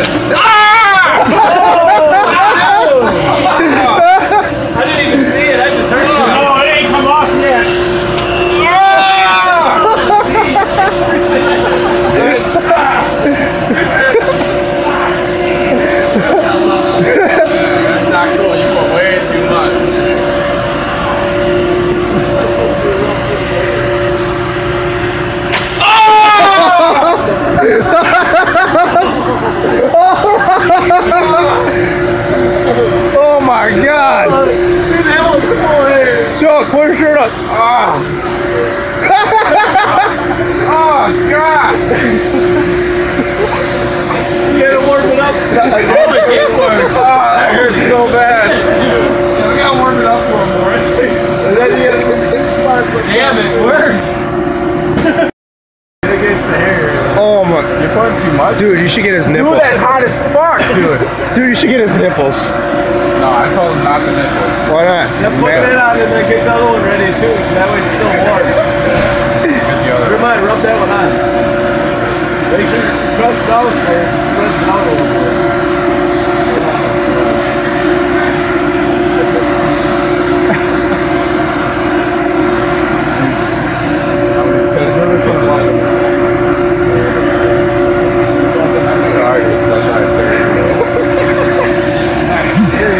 I didn't even see it. I just heard it. No, it ain't come off yet. That's not cool. You put way too much. Oh my god! Dude, that was full here. Joe, pull your shirt up. Oh, God. you gotta warm it up. Oh, it did work. Oh, that hurts so bad. We gotta warm it up for him more. And then you gotta put the spot. Damn, it worked. Oh my. You're putting too much. Dude, you should get his nipples. Dude, that's hot as fuck, dude. Dude, you should get his nipples. No, I told him not to nipple. Why not? Yeah, put Man. it on and then get the other one ready too. That way it's still warm. Get the other Never mind, rub that one on. Make sure you press down so it spreads it out a little bit.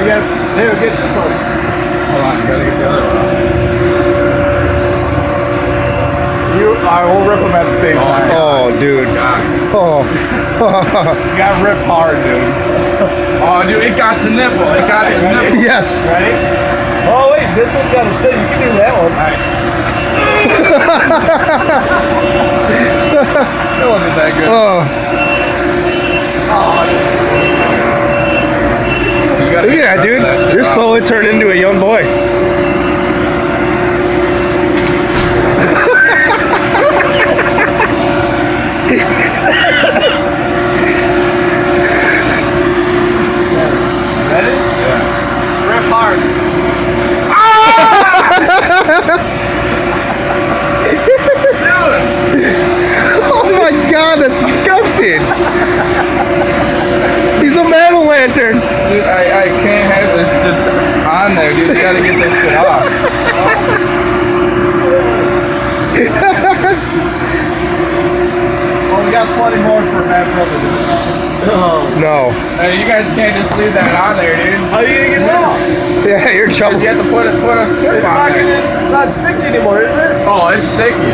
Here, you got, there, get this one. Hold on, you gotta get the other one. You, I will rip them at the same oh, time. Oh, dude. God. Oh. You got rip hard, dude. Oh, dude, it got the nipple. It got the nipple. yes. Ready? Oh wait, this one's got to sit. You can do that one. That wasn't that good. Oh. You Look at that, dude. You're slowly turning into a young boy. Ready? Rip hard. Oh my god, that's disgusting. He's a man o' lantern. Dude, I, I can't have this just on there, dude. You gotta get this shit off. Well, we got plenty more for Matt Brother to do. Oh. No. Hey, you guys can't just leave that on there, dude. How are you gonna get that off? Yeah, you're in trouble. You have to put it, put a strip It's on not there. gonna, it's not sticky anymore, is it? Oh, it's sticky.